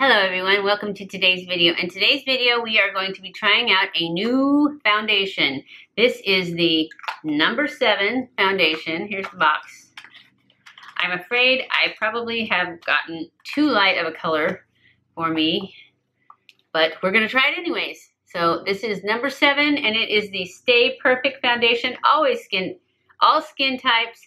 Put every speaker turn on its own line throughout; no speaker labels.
Hello everyone, welcome to today's video. In today's video, we are going to be trying out a new foundation. This is the number seven foundation. Here's the box. I'm afraid I probably have gotten too light of a color for me, but we're gonna try it anyways. So this is number seven and it is the Stay Perfect Foundation. Always skin, all skin types.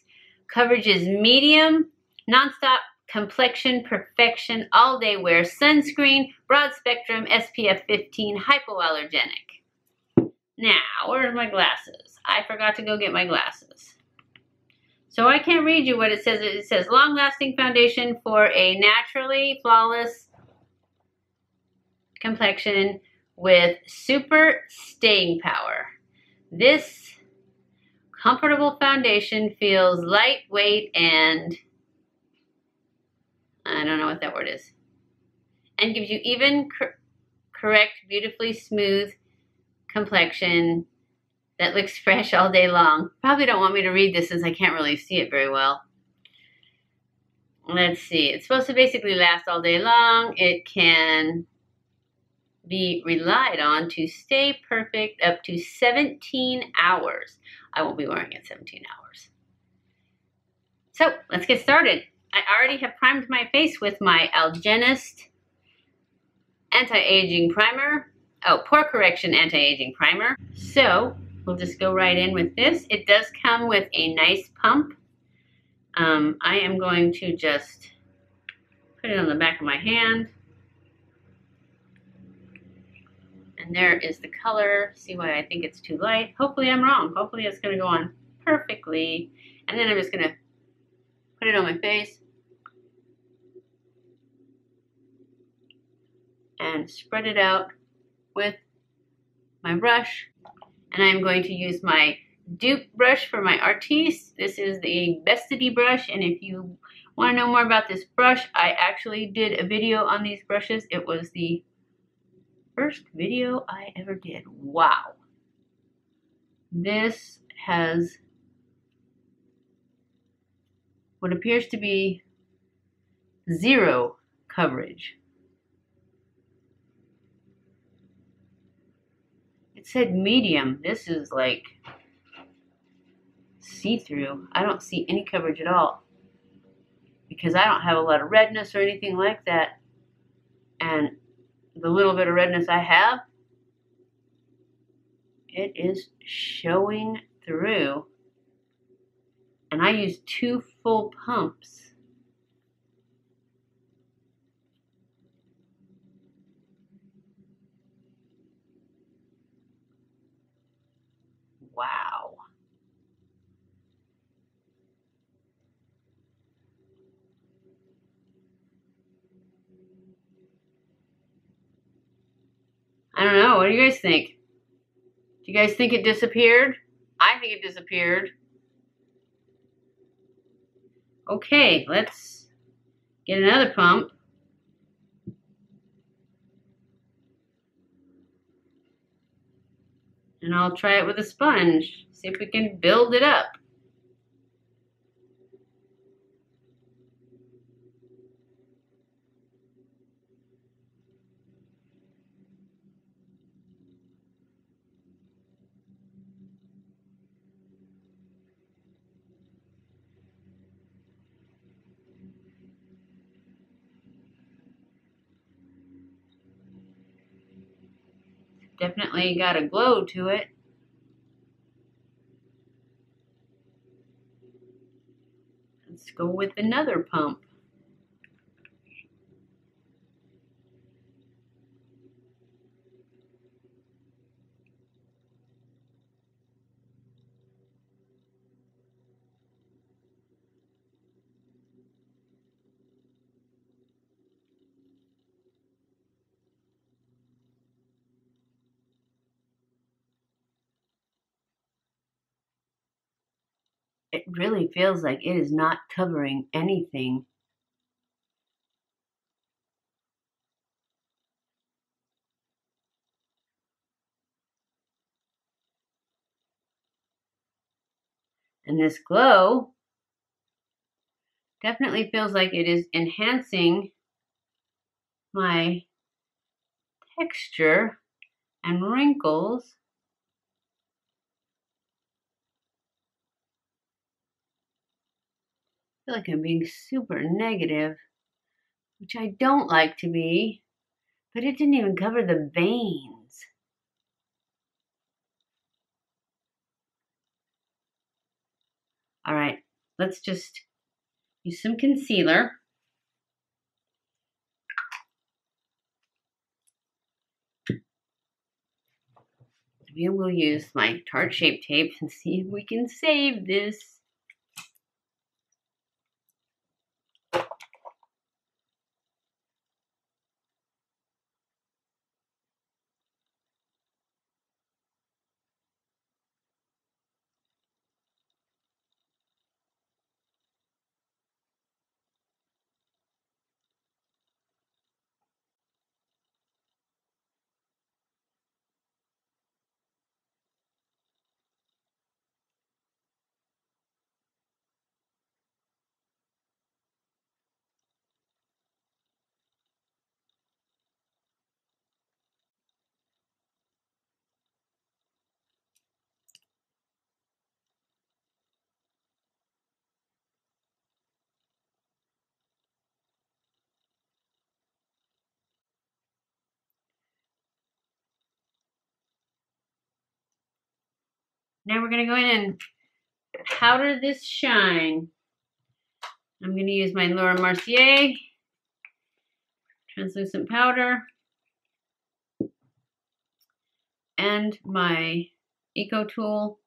Coverage is medium, nonstop complexion perfection all day wear sunscreen broad spectrum spf 15 hypoallergenic. Now where's my glasses? I forgot to go get my glasses. So i can't read you what it says. It says long lasting foundation for a naturally flawless complexion with super staying power. This comfortable foundation feels lightweight and I don't know what that word is. And gives you even cor correct, beautifully smooth complexion that looks fresh all day long. Probably don't want me to read this since I can't really see it very well. Let's see. It's supposed to basically last all day long. It can be relied on to stay perfect up to 17 hours. I won't be wearing it 17 hours. So let's get started. I already have primed my face with my Algenist Anti-Aging Primer. Oh, Pore Correction Anti-Aging Primer. So, we'll just go right in with this. It does come with a nice pump. Um, I am going to just put it on the back of my hand. And there is the color. See why I think it's too light. Hopefully I'm wrong. Hopefully it's going to go on perfectly. And then I'm just going to put it on my face. And spread it out with my brush. And I'm going to use my dupe brush for my Artis. This is the Bestity brush, and if you want to know more about this brush, I actually did a video on these brushes. It was the first video I ever did. Wow. This has what appears to be zero coverage. Said medium. This is like see-through. I don't see any coverage at all because I don't have a lot of redness or anything like that. And the little bit of redness I have, it is showing through. And I use two full pumps. Wow. I don't know. What do you guys think? Do you guys think it disappeared? I think it disappeared. Okay, let's get another pump. and I'll try it with a sponge, see if we can build it up. Definitely got a glow to it. Let's go with another pump. It really feels like it is not covering anything. And this glow definitely feels like it is enhancing my texture and wrinkles. Feel like I'm being super negative, which I don't like to be, but it didn't even cover the veins. All right, let's just use some concealer. We will use my Tarte Shape Tape and see if we can save this. Now we're going to go in and powder this shine. I'm going to use my Laura Mercier translucent powder and my Eco Tool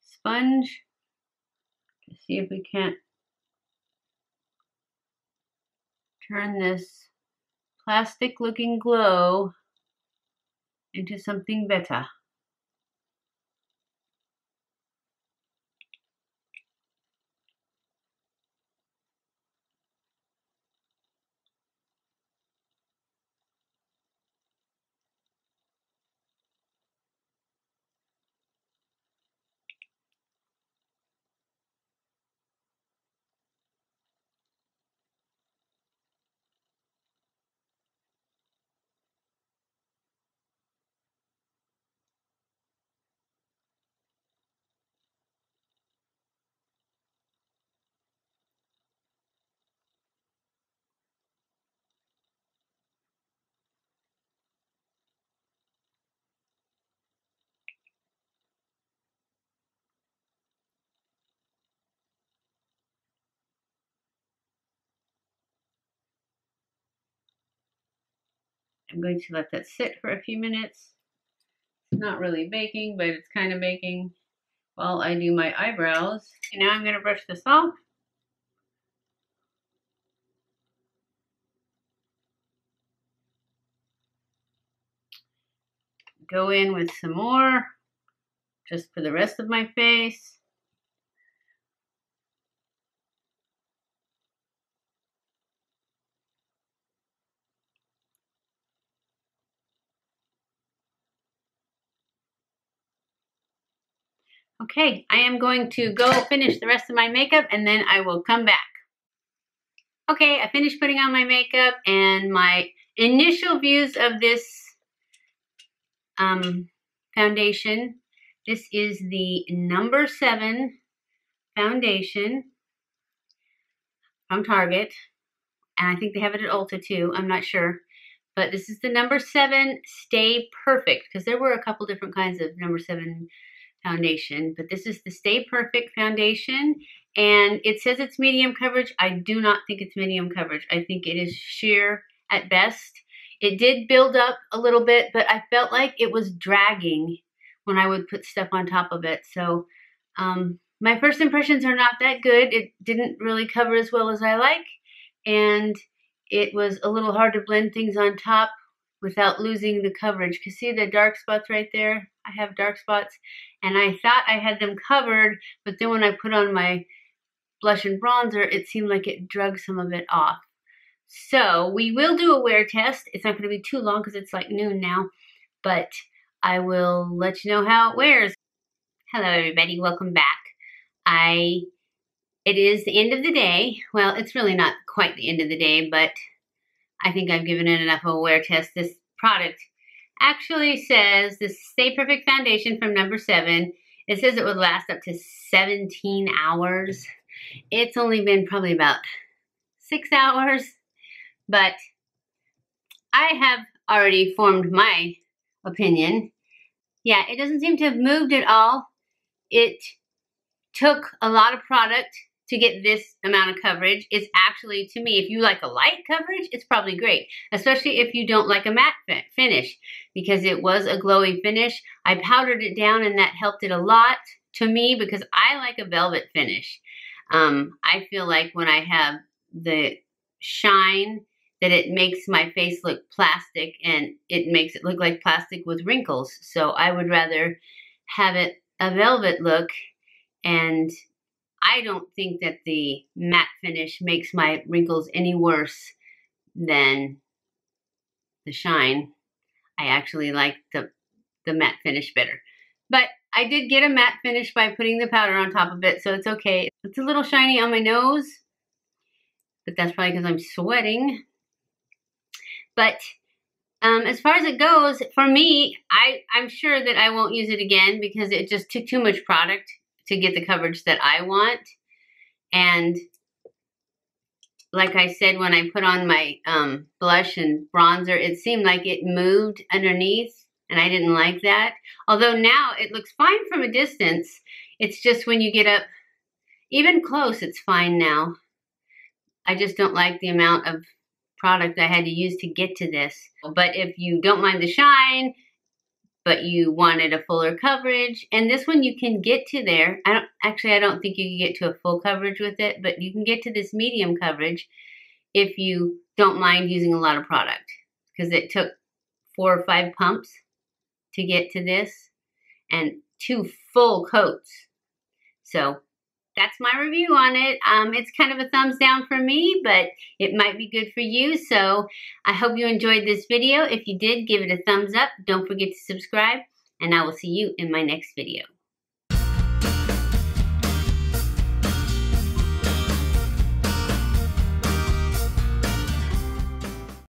sponge to see if we can't turn this plastic looking glow into something better. I'm going to let that sit for a few minutes. It's not really baking, but it's kind of baking while I do my eyebrows. And now I'm going to brush this off. Go in with some more, just for the rest of my face. Okay, I am going to go finish the rest of my makeup and then I will come back. Okay, I finished putting on my makeup and my initial views of this um, foundation. This is the number seven foundation from Target. And I think they have it at Ulta too. I'm not sure. But this is the number seven Stay Perfect because there were a couple different kinds of number seven foundation, but this is the Stay Perfect foundation. And it says it's medium coverage. I do not think it's medium coverage. I think it is sheer at best. It did build up a little bit, but I felt like it was dragging when I would put stuff on top of it. So um, my first impressions are not that good. It didn't really cover as well as I like. And it was a little hard to blend things on top without losing the coverage. Because see the dark spots right there? I have dark spots and I thought I had them covered, but then when I put on my blush and bronzer, it seemed like it drug some of it off. So we will do a wear test. It's not going to be too long because it's like noon now, but I will let you know how it wears. Hello everybody, welcome back. I, it is the end of the day. Well, it's really not quite the end of the day, but I think I've given it enough of a wear test. This product actually says the Stay Perfect Foundation from number seven. It says it would last up to 17 hours. It's only been probably about six hours, but I have already formed my opinion. Yeah, it doesn't seem to have moved at all. It took a lot of product to get this amount of coverage. It's actually, to me, if you like a light coverage, it's probably great. Especially if you don't like a matte finish because it was a glowy finish. I powdered it down and that helped it a lot to me because I like a velvet finish. Um, I feel like when I have the shine that it makes my face look plastic and it makes it look like plastic with wrinkles. So I would rather have it a velvet look and I don't think that the matte finish makes my wrinkles any worse than the shine. I actually like the, the matte finish better. But I did get a matte finish by putting the powder on top of it, so it's okay. It's a little shiny on my nose, but that's probably because I'm sweating. But um, as far as it goes, for me, I, I'm sure that I won't use it again because it just took too much product to get the coverage that I want. And like I said, when I put on my um, blush and bronzer, it seemed like it moved underneath, and I didn't like that. Although now it looks fine from a distance. It's just when you get up, even close, it's fine now. I just don't like the amount of product I had to use to get to this. But if you don't mind the shine, but you wanted a fuller coverage. And this one you can get to there. I don't actually I don't think you can get to a full coverage with it, but you can get to this medium coverage if you don't mind using a lot of product. Because it took four or five pumps to get to this and two full coats. So that's my review on it. Um, it's kind of a thumbs down for me, but it might be good for you. So I hope you enjoyed this video. If you did, give it a thumbs up. Don't forget to subscribe, and I will see you in my next video.